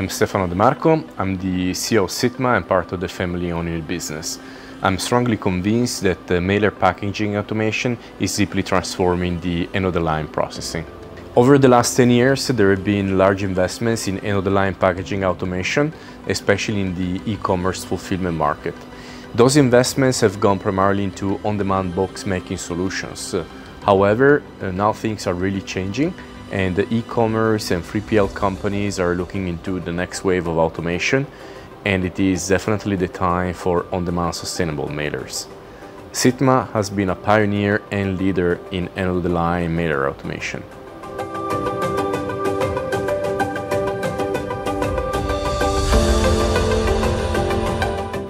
am Stefano De Marco. I'm the CEO of Sitma and part of the family-owned business. I'm strongly convinced that the mailer packaging automation is deeply transforming the end-of-the-line processing. Over the last 10 years, there have been large investments in end-of-the-line packaging automation, especially in the e-commerce fulfillment market. Those investments have gone primarily into on-demand box making solutions. However, uh, now things are really changing and the e-commerce and 3PL companies are looking into the next wave of automation and it is definitely the time for on-demand sustainable mailers. Sitma has been a pioneer and leader in end-of-the-line mailer automation.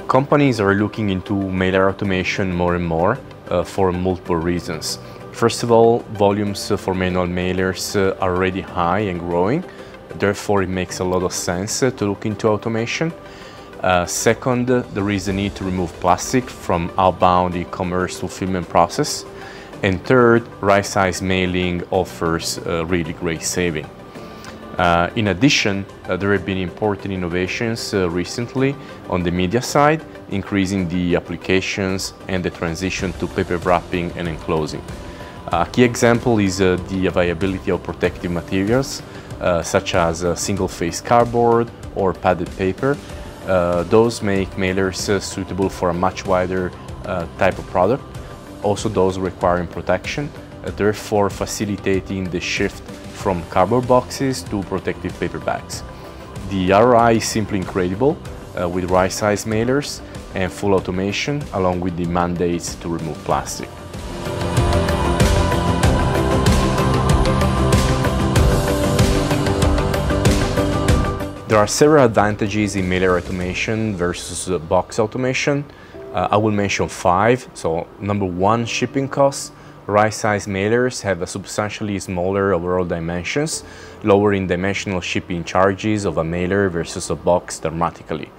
Companies are looking into mailer automation more and more uh, for multiple reasons. First of all, volumes for manual mailers are already high and growing. Therefore, it makes a lot of sense to look into automation. Uh, second, there is a need to remove plastic from outbound e-commerce fulfillment process. And third, right-size mailing offers a really great saving. Uh, in addition, uh, there have been important innovations uh, recently on the media side, increasing the applications and the transition to paper wrapping and enclosing. A key example is uh, the availability of protective materials, uh, such as uh, single-face cardboard or padded paper. those make mailers suitable for a much wider type of product, also those requiring protection, therefore facilitating the shift from cardboard boxes to protective paper bags. The ROI is simply incredible uh, with right-size mailers and full automation along with the mandates to remove plastic. There are several advantages in mailer automation versus uh, box automation. Uh, I will mention five. So number one, shipping costs. Right-sized mailers have a substantially smaller overall dimensions, lowering dimensional shipping charges of a mailer versus a box dramatically.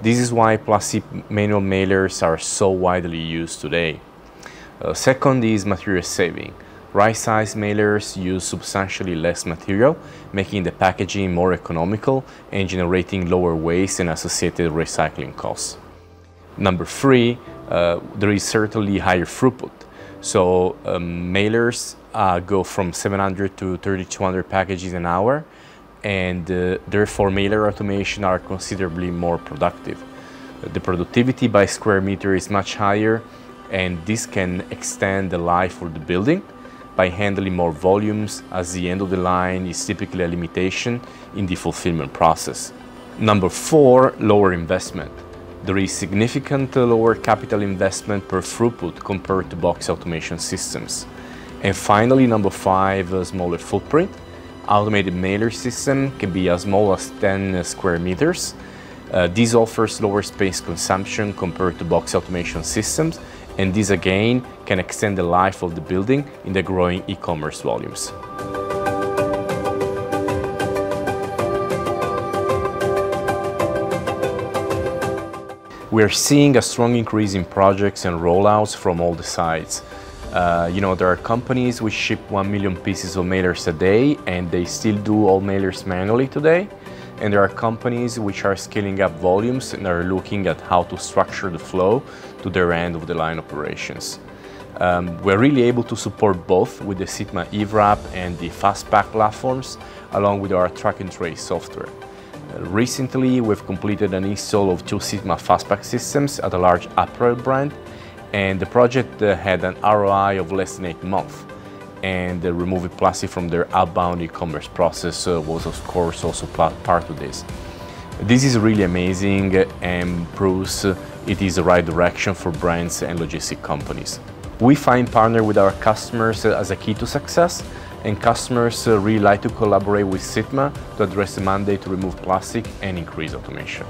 This is why plastic manual mailers are so widely used today. Uh, second is material saving. Right-size mailers use substantially less material, making the packaging more economical and generating lower waste and associated recycling costs. Number three, uh, there is certainly higher throughput. So um, mailers uh, go from 700 to 3200 packages an hour and uh, therefore mailer automation are considerably more productive. The productivity by square meter is much higher and this can extend the life of the building by handling more volumes as the end of the line is typically a limitation in the fulfillment process. Number four, lower investment. There is significant lower capital investment per throughput compared to box automation systems. And finally, number five, smaller footprint. Automated mailer system can be as small as 10 square meters. Uh, this offers lower space consumption compared to box automation systems, and this again can extend the life of the building in the growing e-commerce volumes. We are seeing a strong increase in projects and rollouts from all the sides. Uh, you know, there are companies which ship 1 million pieces of mailers a day and they still do all mailers manually today. And there are companies which are scaling up volumes and are looking at how to structure the flow to their end of the line operations. Um, we're really able to support both with the Sitma e-Wrap and the FastPack platforms, along with our track and trace software. Recently, we've completed an install of two Sitma Fastpack systems at a large apparel brand, and the project uh, had an ROI of less than eight months. And removing plastic from their outbound e-commerce process was, of course, also part of this. This is really amazing and proves it is the right direction for brands and logistic companies. We find partner with our customers as a key to success and customers really like to collaborate with Sitma to address the mandate to remove plastic and increase automation.